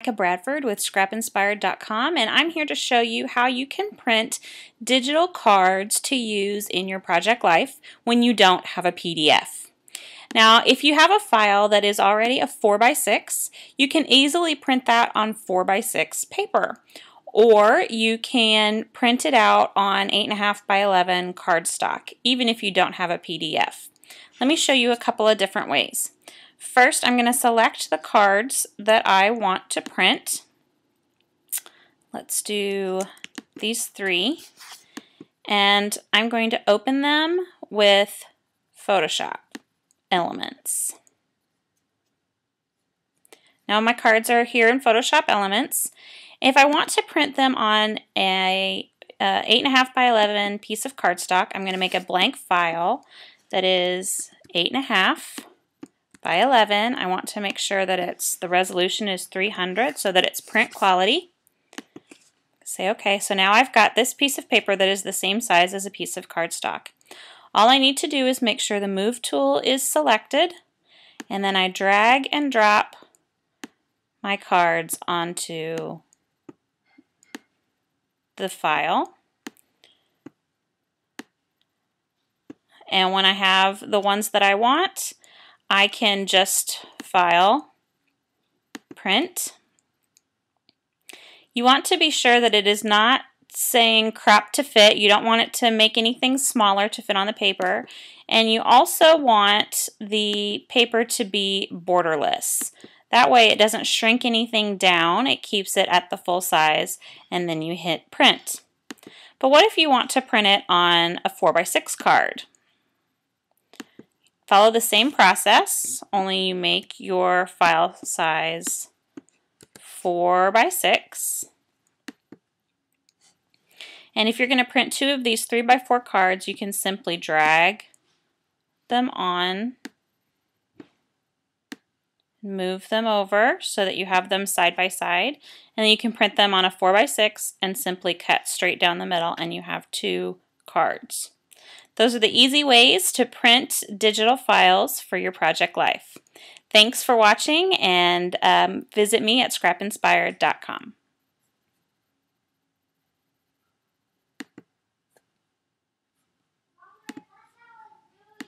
Monica Bradford with scrapinspired.com and I'm here to show you how you can print digital cards to use in your project life when you don't have a PDF. Now if you have a file that is already a 4x6 you can easily print that on 4x6 paper or you can print it out on 8.5 by 11 cardstock even if you don't have a PDF. Let me show you a couple of different ways. First, I'm going to select the cards that I want to print. Let's do these three. And I'm going to open them with Photoshop Elements. Now my cards are here in Photoshop Elements. If I want to print them on a uh, 8.5 by 11 piece of cardstock, I'm going to make a blank file that is 8.5 by 11. I want to make sure that it's the resolution is 300 so that it's print quality. Say okay, so now I've got this piece of paper that is the same size as a piece of cardstock. All I need to do is make sure the move tool is selected and then I drag and drop my cards onto the file. And when I have the ones that I want, I can just file, print. You want to be sure that it is not saying crop to fit. You don't want it to make anything smaller to fit on the paper. And you also want the paper to be borderless. That way it doesn't shrink anything down. It keeps it at the full size and then you hit print. But what if you want to print it on a 4x6 card? Follow the same process, only you make your file size 4 by 6. And if you're going to print two of these 3 by 4 cards, you can simply drag them on, move them over so that you have them side by side, and then you can print them on a 4 by 6 and simply cut straight down the middle and you have two cards. Those are the easy ways to print digital files for your project life. Thanks for watching and um, visit me at scrapinspired.com.